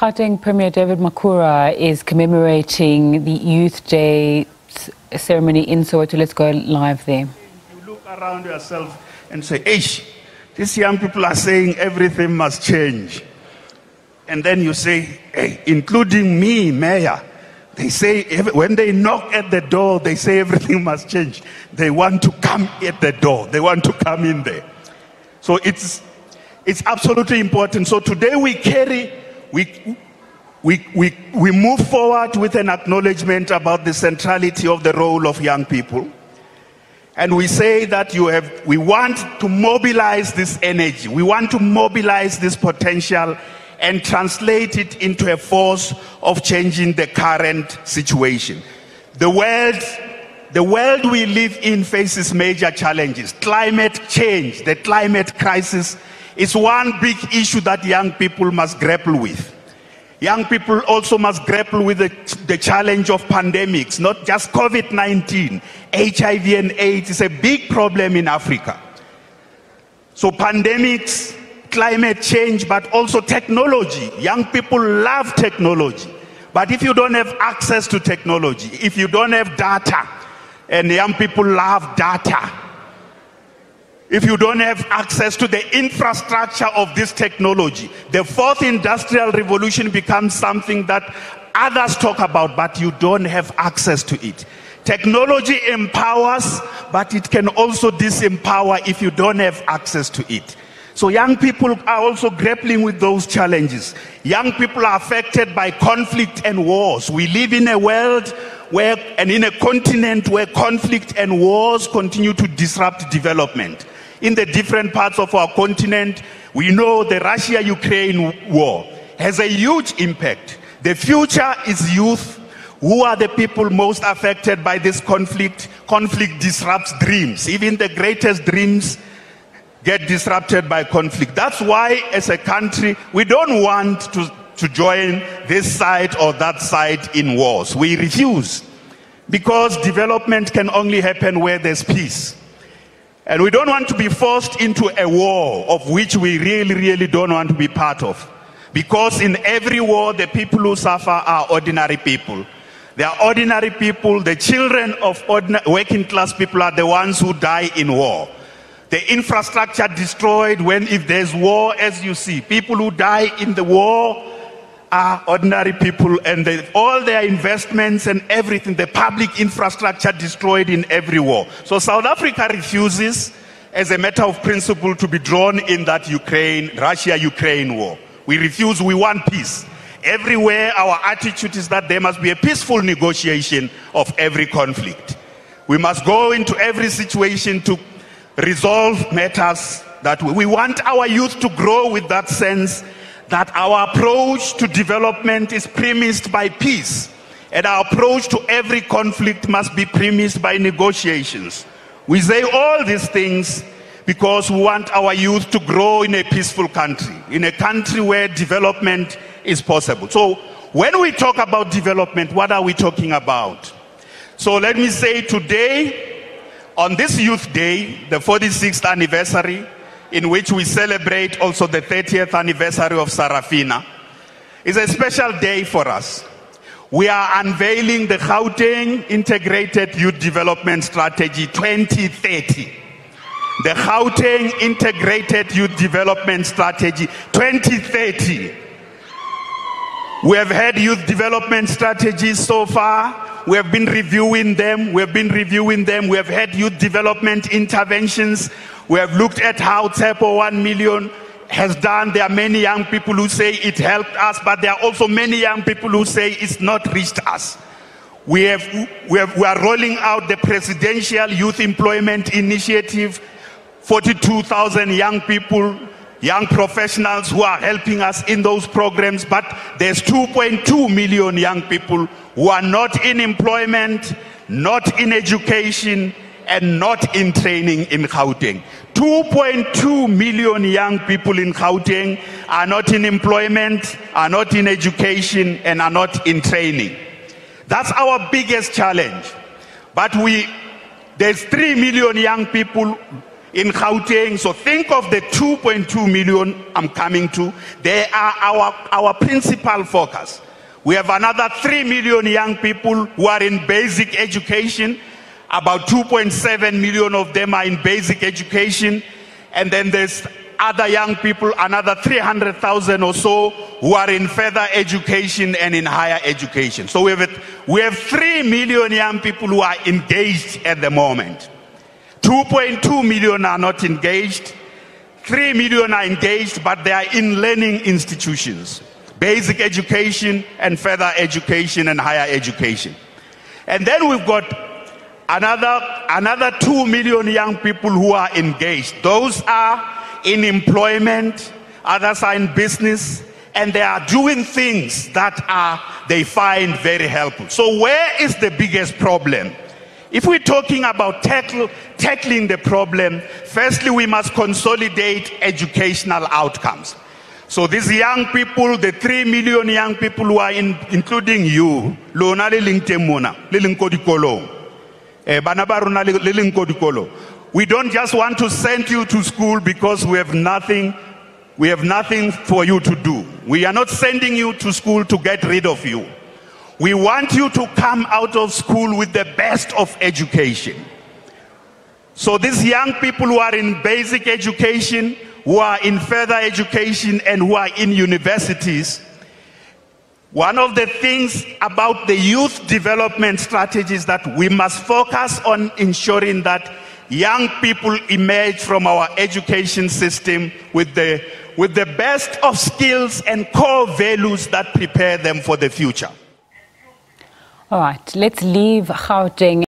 Gauteng Premier David Makhura is commemorating the Youth Day ceremony in Soweto. Let's go live there. You look around yourself and say, Ish, these young people are saying everything must change. And then you say, hey, including me, Mayor, they say when they knock at the door, they say everything must change. They want to come at the door, they want to come in there. So it's, it's absolutely important. So today we carry, we, we, we, we move forward with an acknowledgement about the centrality of the role of young people. And we say that you have, we want to mobilize this energy. We want to mobilize this potential and translate it into a force of changing the current situation. The world, the world we live in faces major challenges. Climate change, the climate crisis is one big issue that young people must grapple with. Young people also must grapple with the, the challenge of pandemics, not just COVID 19. HIV and AIDS is a big problem in Africa. So, pandemics, climate change, but also technology. Young people love technology. But if you don't have access to technology, if you don't have data, and young people love data, if you don't have access to the infrastructure of this technology, the fourth industrial revolution becomes something that others talk about, but you don't have access to it. Technology empowers, but it can also disempower if you don't have access to it. So young people are also grappling with those challenges. Young people are affected by conflict and wars. We live in a world where, and in a continent where conflict and wars continue to disrupt development in the different parts of our continent. We know the Russia Ukraine war has a huge impact. The future is youth. Who are the people most affected by this conflict? Conflict disrupts dreams. Even the greatest dreams get disrupted by conflict. That's why, as a country, we don't want to, to join this side or that side in wars. We refuse because development can only happen where there's peace. And we don't want to be forced into a war of which we really, really don't want to be part of. Because in every war, the people who suffer are ordinary people. They are ordinary people. The children of working class people are the ones who die in war. The infrastructure destroyed when, if there's war, as you see, people who die in the war are ordinary people and they, all their investments and everything, the public infrastructure destroyed in every war. So South Africa refuses, as a matter of principle, to be drawn in that Ukraine, Russia-Ukraine war. We refuse, we want peace. Everywhere our attitude is that there must be a peaceful negotiation of every conflict. We must go into every situation to resolve matters that we, we want our youth to grow with that sense that our approach to development is premised by peace, and our approach to every conflict must be premised by negotiations. We say all these things because we want our youth to grow in a peaceful country, in a country where development is possible. So, when we talk about development, what are we talking about? So, let me say today, on this Youth Day, the 46th anniversary, in which we celebrate also the 30th anniversary of Sarafina, is a special day for us. We are unveiling the Gauteng Integrated Youth Development Strategy 2030. The Gauteng Integrated Youth Development Strategy 2030. We have had youth development strategies so far. We have been reviewing them. We have been reviewing them. We have had youth development interventions. We have looked at how TSHEPO 1 million has done. There are many young people who say it helped us, but there are also many young people who say it's not reached us. We, have, we, have, we are rolling out the Presidential Youth Employment Initiative. 42,000 young people, young professionals who are helping us in those programs, but there's 2.2 million young people who are not in employment, not in education, and not in training in Gauteng. 2.2 million young people in Gauteng are not in employment, are not in education, and are not in training. That's our biggest challenge. But we, there's 3 million young people in Gauteng. So think of the 2.2 million I'm coming to. They are our, our principal focus. We have another 3 million young people who are in basic education. About 2.7 million of them are in basic education. And then there's other young people, another 300,000 or so, who are in further education and in higher education. So we have, we have 3 million young people who are engaged at the moment. 2.2 million are not engaged. 3 million are engaged, but they are in learning institutions basic education and further education and higher education. And then we've got another, another 2 million young people who are engaged. Those are in employment, others are in business, and they are doing things that are, they find very helpful. So where is the biggest problem? If we're talking about tackle, tackling the problem, firstly, we must consolidate educational outcomes. So these young people, the three million young people who are in, including you, lona le leng mona, le leng ko. Eh. We don't just want to send you to school because we have nothing we have nothing for you to do. We are not sending you to school to get rid of you. We want you to come out of school with the best of education. So these young people who are in basic education, who are in further education and who are in universities, one of the things about the youth development strategy is that we must focus on ensuring that young people emerge from our education system with the, with the best of skills and core values that prepare them for the future. All right, let's leave Gauteng.